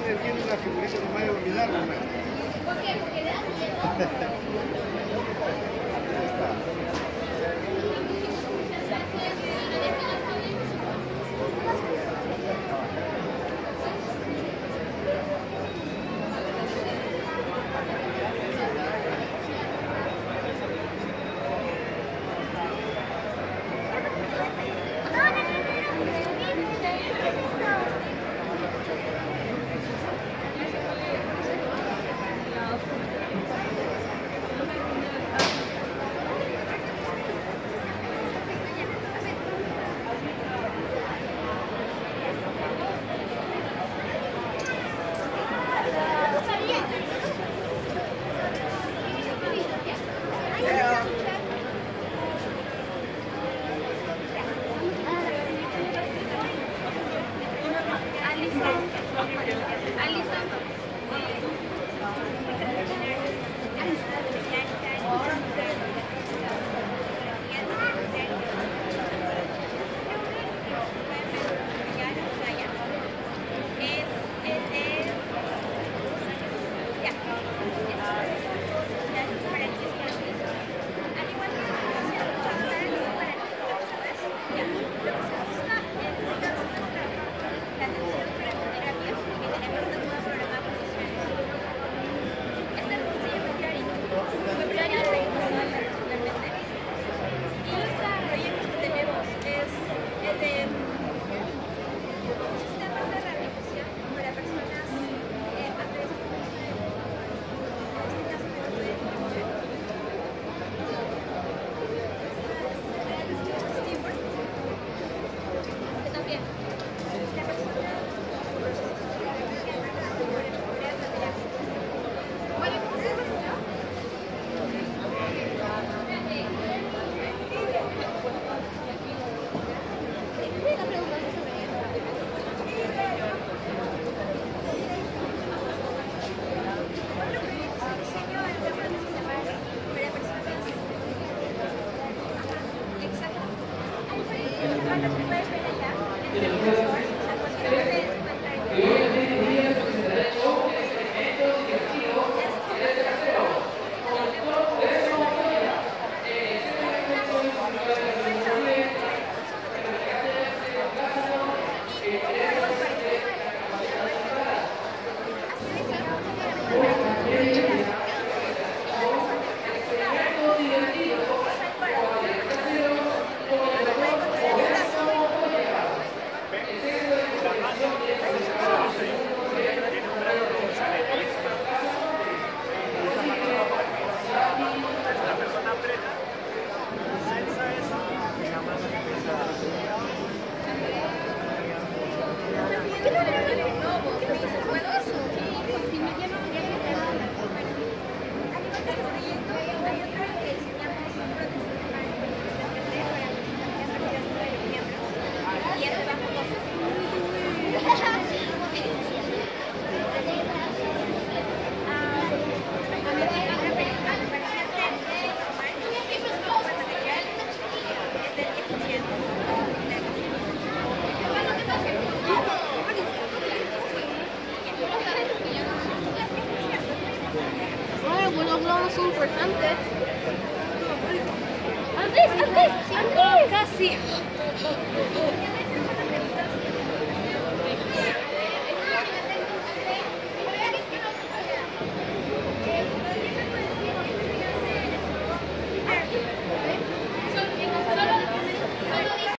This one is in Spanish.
tiene, tiene una figurita, no me voy a olvidar, ¿Por qué? Porque. ¿Cuántas se puede? más importante. Andrés, Andrés, Andrés. Casi.